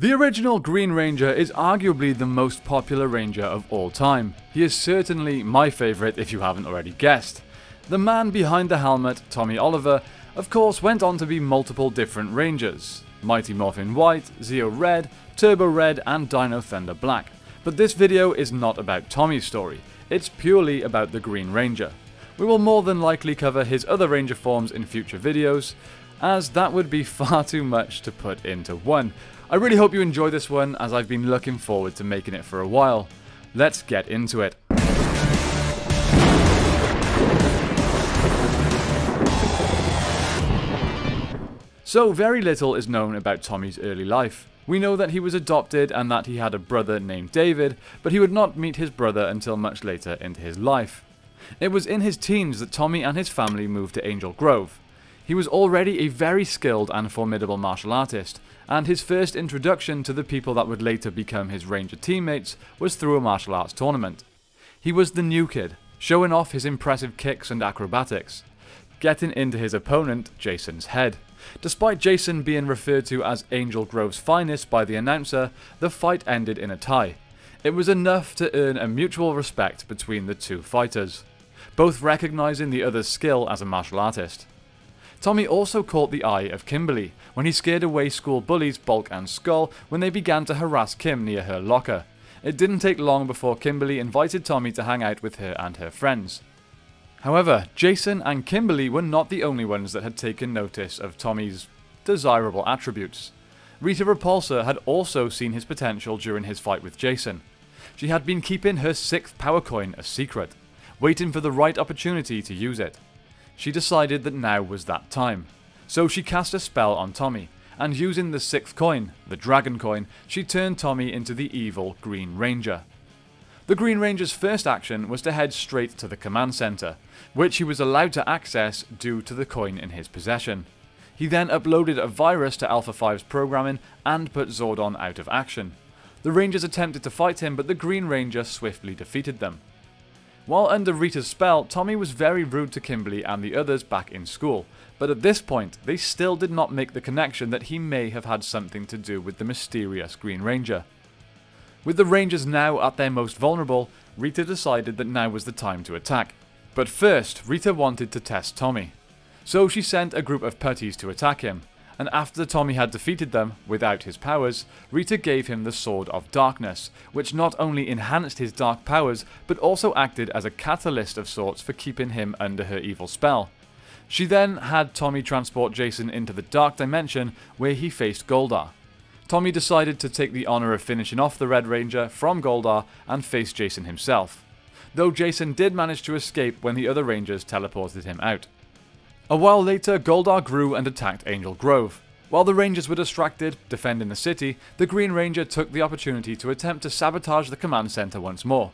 The original Green Ranger is arguably the most popular Ranger of all time. He is certainly my favourite if you haven't already guessed. The man behind the helmet, Tommy Oliver, of course went on to be multiple different Rangers. Mighty Morphin White, Zeo Red, Turbo Red and Dino Thunder Black. But this video is not about Tommy's story, it's purely about the Green Ranger. We will more than likely cover his other Ranger forms in future videos, as that would be far too much to put into one. I really hope you enjoy this one as I've been looking forward to making it for a while. Let's get into it. So very little is known about Tommy's early life. We know that he was adopted and that he had a brother named David, but he would not meet his brother until much later into his life. It was in his teens that Tommy and his family moved to Angel Grove. He was already a very skilled and formidable martial artist, and his first introduction to the people that would later become his Ranger teammates was through a martial arts tournament. He was the new kid, showing off his impressive kicks and acrobatics, getting into his opponent, Jason's head. Despite Jason being referred to as Angel Grove's finest by the announcer, the fight ended in a tie. It was enough to earn a mutual respect between the two fighters, both recognizing the other's skill as a martial artist. Tommy also caught the eye of Kimberly when he scared away school bullies Bulk and Skull when they began to harass Kim near her locker. It didn't take long before Kimberly invited Tommy to hang out with her and her friends. However, Jason and Kimberly were not the only ones that had taken notice of Tommy's desirable attributes. Rita Repulsa had also seen his potential during his fight with Jason. She had been keeping her sixth power coin a secret, waiting for the right opportunity to use it. She decided that now was that time. So she cast a spell on Tommy, and using the sixth coin, the Dragon Coin, she turned Tommy into the evil Green Ranger. The Green Ranger's first action was to head straight to the command center, which he was allowed to access due to the coin in his possession. He then uploaded a virus to Alpha 5's programming and put Zordon out of action. The Rangers attempted to fight him, but the Green Ranger swiftly defeated them. While under Rita's spell, Tommy was very rude to Kimberly and the others back in school, but at this point, they still did not make the connection that he may have had something to do with the mysterious Green Ranger. With the Rangers now at their most vulnerable, Rita decided that now was the time to attack. But first, Rita wanted to test Tommy. So she sent a group of putties to attack him, and after Tommy had defeated them, without his powers, Rita gave him the Sword of Darkness, which not only enhanced his dark powers, but also acted as a catalyst of sorts for keeping him under her evil spell. She then had Tommy transport Jason into the Dark Dimension, where he faced Goldar. Tommy decided to take the honour of finishing off the Red Ranger from Goldar and face Jason himself, though Jason did manage to escape when the other Rangers teleported him out. A while later, Goldar grew and attacked Angel Grove. While the Rangers were distracted, defending the city, the Green Ranger took the opportunity to attempt to sabotage the command center once more.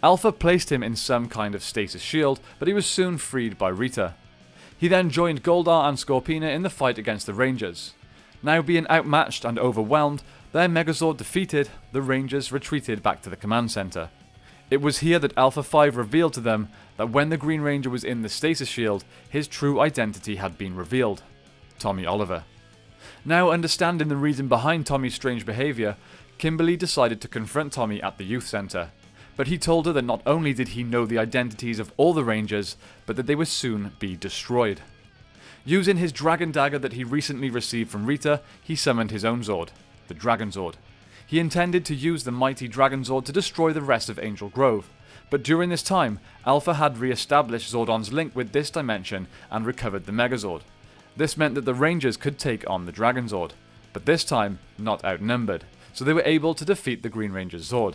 Alpha placed him in some kind of stasis shield, but he was soon freed by Rita. He then joined Goldar and Scorpina in the fight against the Rangers. Now being outmatched and overwhelmed, their Megazord defeated, the Rangers retreated back to the command center. It was here that Alpha 5 revealed to them that when the Green Ranger was in the stasis shield, his true identity had been revealed Tommy Oliver. Now, understanding the reason behind Tommy's strange behaviour, Kimberly decided to confront Tommy at the youth centre. But he told her that not only did he know the identities of all the Rangers, but that they would soon be destroyed. Using his Dragon Dagger that he recently received from Rita, he summoned his own Zord, the Dragon Zord. He intended to use the mighty Dragon Zord to destroy the rest of Angel Grove, but during this time, Alpha had re-established Zordon's link with this dimension and recovered the Megazord. This meant that the Rangers could take on the Dragon Zord, but this time not outnumbered, so they were able to defeat the Green Ranger's Zord.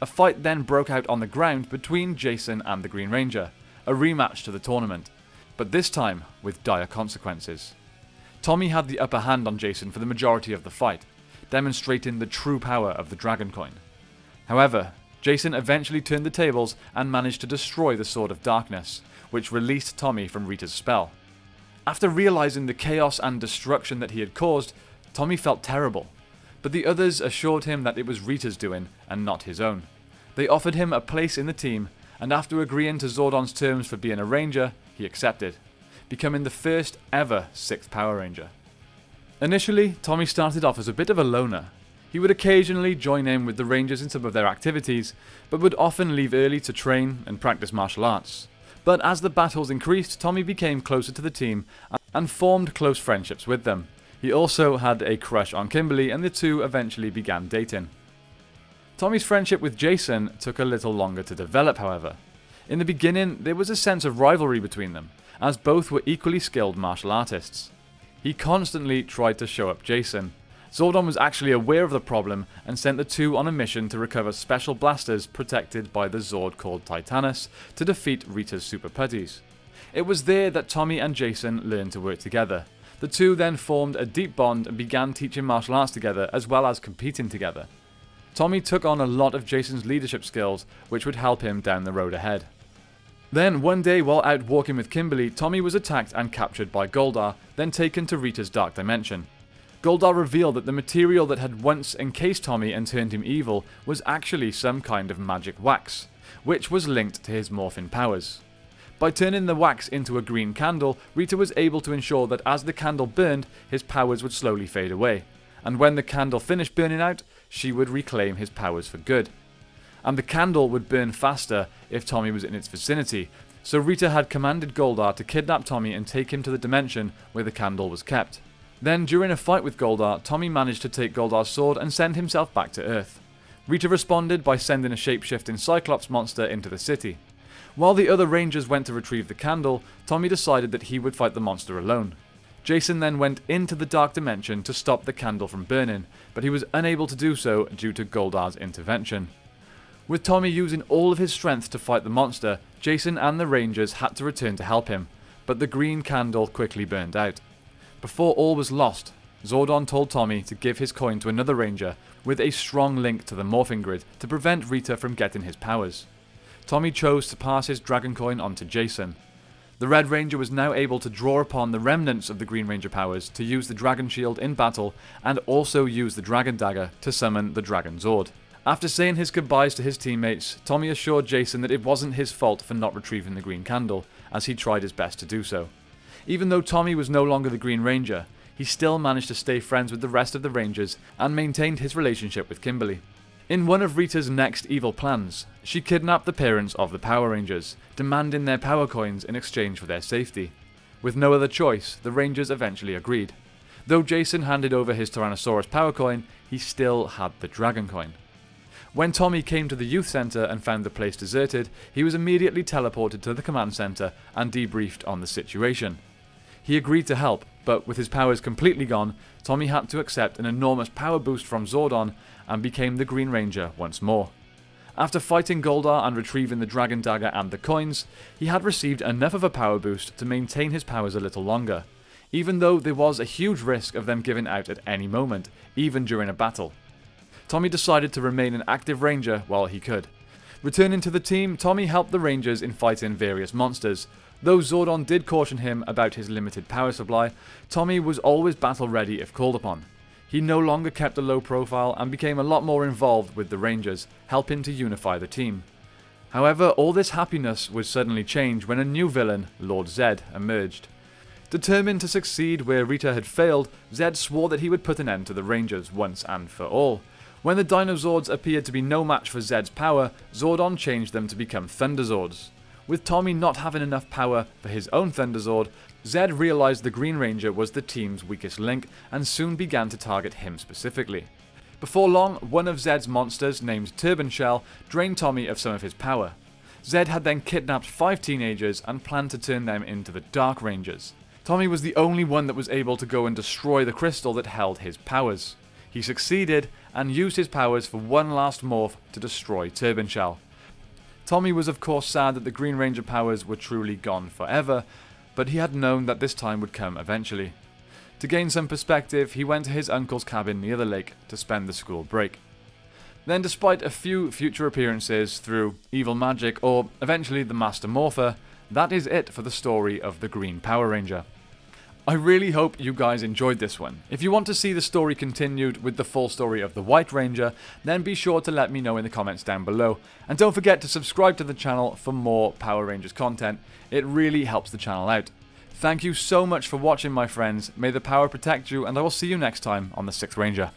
A fight then broke out on the ground between Jason and the Green Ranger, a rematch to the tournament, but this time with dire consequences. Tommy had the upper hand on Jason for the majority of the fight, demonstrating the true power of the Dragon Coin. However, Jason eventually turned the tables and managed to destroy the Sword of Darkness, which released Tommy from Rita's spell. After realizing the chaos and destruction that he had caused, Tommy felt terrible, but the others assured him that it was Rita's doing and not his own. They offered him a place in the team, and after agreeing to Zordon's terms for being a ranger, he accepted, becoming the first ever 6th Power Ranger. Initially, Tommy started off as a bit of a loner. He would occasionally join in with the Rangers in some of their activities, but would often leave early to train and practice martial arts. But as the battles increased, Tommy became closer to the team and formed close friendships with them. He also had a crush on Kimberly and the two eventually began dating. Tommy's friendship with Jason took a little longer to develop, however. In the beginning, there was a sense of rivalry between them, as both were equally skilled martial artists. He constantly tried to show up Jason. Zordon was actually aware of the problem and sent the two on a mission to recover special blasters protected by the Zord called Titanus to defeat Rita's super putties. It was there that Tommy and Jason learned to work together. The two then formed a deep bond and began teaching martial arts together as well as competing together. Tommy took on a lot of Jason's leadership skills, which would help him down the road ahead. Then, one day while out walking with Kimberly, Tommy was attacked and captured by Goldar, then taken to Rita's Dark Dimension. Goldar revealed that the material that had once encased Tommy and turned him evil was actually some kind of magic wax, which was linked to his morphin powers. By turning the wax into a green candle, Rita was able to ensure that as the candle burned, his powers would slowly fade away, and when the candle finished burning out, she would reclaim his powers for good and the candle would burn faster if Tommy was in its vicinity, so Rita had commanded Goldar to kidnap Tommy and take him to the dimension where the candle was kept. Then, during a fight with Goldar, Tommy managed to take Goldar's sword and send himself back to Earth. Rita responded by sending a shape-shifting Cyclops monster into the city. While the other Rangers went to retrieve the candle, Tommy decided that he would fight the monster alone. Jason then went into the Dark Dimension to stop the candle from burning, but he was unable to do so due to Goldar's intervention. With Tommy using all of his strength to fight the monster, Jason and the Rangers had to return to help him, but the green candle quickly burned out. Before all was lost, Zordon told Tommy to give his coin to another Ranger with a strong link to the morphing grid to prevent Rita from getting his powers. Tommy chose to pass his Dragon Coin on to Jason. The Red Ranger was now able to draw upon the remnants of the Green Ranger powers to use the Dragon Shield in battle and also use the Dragon Dagger to summon the Dragon Zord. After saying his goodbyes to his teammates, Tommy assured Jason that it wasn't his fault for not retrieving the Green Candle, as he tried his best to do so. Even though Tommy was no longer the Green Ranger, he still managed to stay friends with the rest of the Rangers and maintained his relationship with Kimberly. In one of Rita's next evil plans, she kidnapped the parents of the Power Rangers, demanding their power coins in exchange for their safety. With no other choice, the Rangers eventually agreed. Though Jason handed over his Tyrannosaurus power coin, he still had the Dragon coin. When Tommy came to the youth centre and found the place deserted, he was immediately teleported to the command centre and debriefed on the situation. He agreed to help, but with his powers completely gone, Tommy had to accept an enormous power boost from Zordon and became the Green Ranger once more. After fighting Goldar and retrieving the Dragon Dagger and the coins, he had received enough of a power boost to maintain his powers a little longer, even though there was a huge risk of them giving out at any moment, even during a battle. Tommy decided to remain an active ranger while he could. Returning to the team, Tommy helped the rangers in fighting various monsters. Though Zordon did caution him about his limited power supply, Tommy was always battle ready if called upon. He no longer kept a low profile and became a lot more involved with the Rangers, helping to unify the team. However, all this happiness would suddenly change when a new villain, Lord Zed, emerged. Determined to succeed where Rita had failed, Zed swore that he would put an end to the Rangers once and for all. When the Dinozords appeared to be no match for Zed's power, Zordon changed them to become Thunderzords. With Tommy not having enough power for his own Thunderzord, Zed realized the Green Ranger was the team's weakest link and soon began to target him specifically. Before long, one of Zed's monsters, named Turban Shell, drained Tommy of some of his power. Zed had then kidnapped five teenagers and planned to turn them into the Dark Rangers. Tommy was the only one that was able to go and destroy the crystal that held his powers. He succeeded and used his powers for one last morph to destroy Turban Shell. Tommy was of course sad that the Green Ranger powers were truly gone forever, but he had known that this time would come eventually. To gain some perspective, he went to his uncle's cabin near the lake to spend the school break. Then, despite a few future appearances through evil magic or eventually the Master Morpher, that is it for the story of the Green Power Ranger. I really hope you guys enjoyed this one. If you want to see the story continued with the full story of the White Ranger, then be sure to let me know in the comments down below. And don't forget to subscribe to the channel for more Power Rangers content, it really helps the channel out. Thank you so much for watching, my friends. May the power protect you, and I will see you next time on the Sixth Ranger.